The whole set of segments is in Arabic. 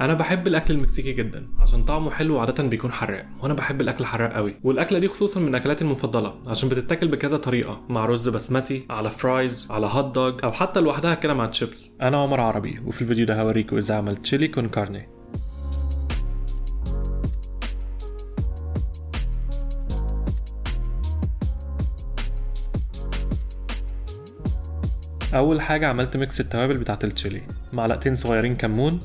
أنا بحب الأكل المكسيكي جدا عشان طعمه حلو وعاده بيكون حراق وأنا بحب الأكل حراق قوي والأكلة دي خصوصا من أكلاتي المفضلة عشان بتتاكل بكذا طريقة مع رز بسمتي على fries على hot dog أو حتى لوحدها كده مع تشيبس أنا عمر عربي وفي الفيديو ده هوريكم إزاي عملت chili con carne أول حاجة عملت mix التوابل بتاعت التشيلي معلقتين صغيرين كمون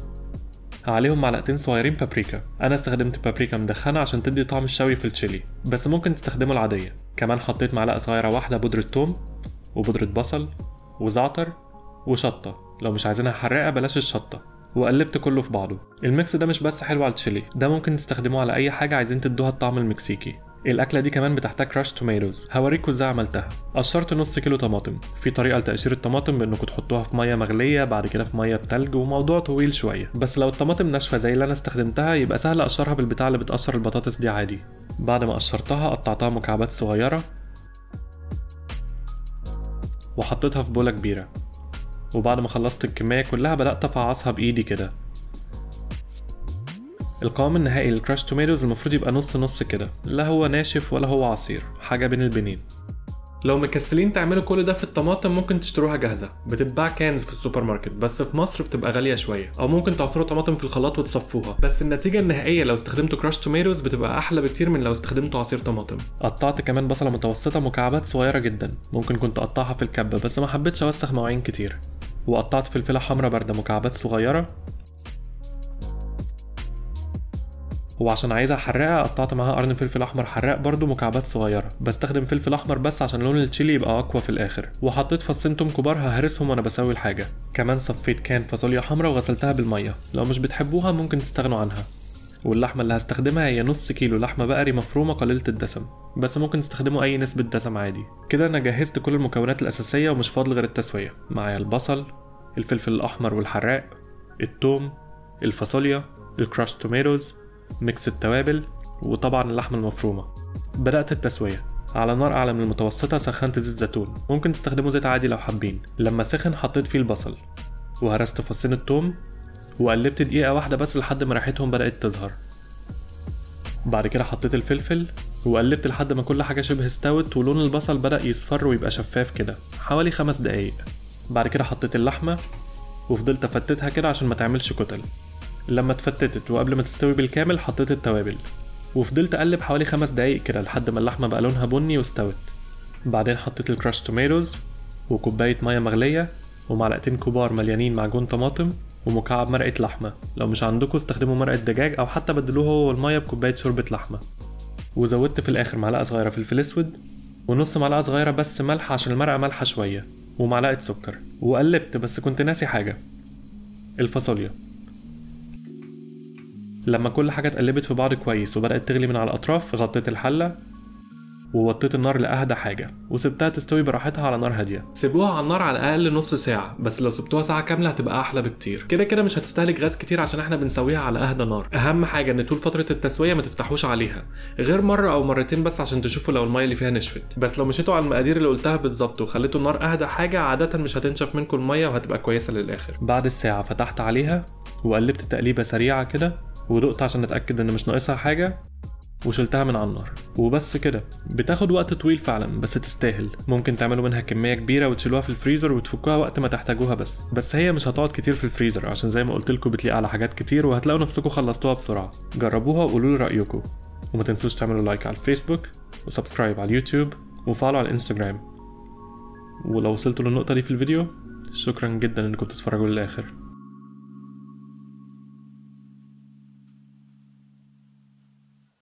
عليهم معلقتين صغيرين بابريكا. أنا استخدمت بابريكا مدخنة عشان تدي طعم الشوي في التشيلي. بس ممكن تستخدموا العادية. كمان حطيت معلقة صغيرة واحدة بودرة توم وبودرة بصل وزعتر وشطة. لو مش عايزينها حراقة بلاش الشطة. وقلبت كله في بعضه. ال mix ده مش بس حلو على التشيلي. ده ممكن تستخدموه على أي حاجة عايزين تدوها الطعم المكسيكي. الأكلة دي كمان بتحتاج crushed tomatoes هوريكم إزاي عملتها. قشرت نص كيلو طماطم. في طريقة لتقشير الطماطم بانكم تحطوها في مية مغلية بعد كده في مية بتلج وموضوع طويل شوية. بس لو الطماطم ناشفة زي اللي أنا استخدمتها يبقى سهل أقشرها بالبتاع اللي بتقشر البطاطس دي عادي. بعد ما قشرتها قطعتها مكعبات صغيرة وحطيتها في بولة كبيرة. وبعد ما خلصت الكمية كلها بدأت أفعصها بإيدي كده. القوام النهائي للكراش توميتوز المفروض يبقى نص نص كده لا هو ناشف ولا هو عصير حاجة بين البنين. لو مكسلين تعملوا كل ده في الطماطم ممكن تشتروها جاهزة بتتباع cans في السوبر ماركت بس في مصر بتبقى غالية شوية أو ممكن تعصروا طماطم في الخلاط وتصفوها. بس النتيجة النهائية لو استخدمتوا crushed tomatoes بتبقى أحلى بكتير من لو استخدمتوا عصير طماطم. قطعت كمان بصلة متوسطة مكعبات صغيرة جدا ممكن كنت أقطعها في الكبة بس ما حبيتش أوسخ مواعين كتير. وقطعت فلفلة حمرا باردة مكعبات صغيرة وعشان عايزها حراقه قطعت معاها قرن فلفل أحمر حراق برضو مكعبات صغيرة. بستخدم فلفل أحمر بس عشان لون التشيلي يبقى أقوى في الآخر. وحطيت فصين توم كبار ههرسهم وأنا بسوي الحاجة. كمان صفيت can فاصوليا حمراء وغسلتها بالمية. لو مش بتحبوها ممكن تستغنوا عنها. واللحمة اللي هستخدمها هي نص كيلو لحمة بقري مفرومة قليلة الدسم. بس ممكن تستخدموا أي نسبة دسم عادي. كده أنا جهزت كل المكونات الأساسية ومش فاضل غير التسوية. معايا البصل الفلفل الأحمر والحراق التوم الفاصوليا ال crushed tomatoes mix التوابل وطبعا اللحمة المفرومة. بدأت التسوية. على نار أعلى من المتوسطة سخنت زيت زيتون. ممكن تستخدموا زيت عادي لو حابين. لما سخن حطيت فيه البصل. وهرست فصين التوم. وقلبت دقيقة واحدة بس لحد ما ريحتهم بدأت تظهر. بعد كده حطيت الفلفل. وقلبت لحد ما كل حاجة شبه استوت ولون البصل بدأ يصفر ويبقى شفاف كده. حوالي خمس دقايق. بعد كده حطيت اللحمة. وفضلت أفتتها كده عشان ما تعملش كتل. لما اتفتتت وقبل ما تستوي بالكامل حطيت التوابل وفضلت أقلب حوالي خمس دقايق كده لحد ما اللحمة بقى لونها بني واستوت. بعدين حطيت الكراش توميتوز وكوباية مية مغلية ومعلقتين كبار مليانين معجون طماطم ومكعب مرقة لحمة. لو مش عندكم استخدموا مرقة دجاج أو حتى بدلوه هو والميه بكوباية شوربة لحمة. وزودت في الآخر معلقة صغيرة فلفل أسود ونص معلقة صغيرة بس ملح عشان المرقة مالحة شوية ومعلقة سكر. وقلبت بس كنت ناسي حاجة. الفاصوليا. لما كل حاجة اتقلبت في بعض كويس وبدأت تغلي من على الأطراف غطيت الحلة ووطيت النار لأهدى حاجة وسبتها تستوي براحتها على نار هادية. سيبوها على النار على الأقل نص ساعة بس لو سبتوها ساعة كاملة هتبقى أحلى بكتير. كده كده مش هتستهلك غاز كتير عشان إحنا بنسويها على أهدى نار. أهم حاجة إن طول فترة التسوية ما تفتحوش عليها. غير مرة أو مرتين بس عشان تشوفوا لو المية اللي فيها نشفت. بس لو مشيتوا على المقادير اللي قلتها بالظبط وخليتوا النار أهدى حاجة عادة مش هتنشف منكم المية وهتبقى كويسة للآخر. بعد الساعة فتحت عليها وقلبت تقليبة سريعة كده ودقت عشان أتأكد إن مش ناقصها حاجة وشلتها من على النار. وبس كده. بتاخد وقت طويل فعلا بس تستاهل. ممكن تعملوا منها كمية كبيرة وتشيلوها في الفريزر وتفكوها وقت ما تحتاجوها بس. بس هي مش هتقعد كتير في الفريزر عشان زي ما قلت لكم بتليق على حاجات كتير وهتلاقوا نفسكم خلصتوها بسرعة. جربوها وقولوا لي رأيكم. وما تنسوش تعملوا like على الفيسبوك و subscribe على اليوتيوب و follow على الانستجرام. ولو وصلتوا للنقطة دي في الفيديو شكرا جدا إنكم بتتفرجوا للآخر.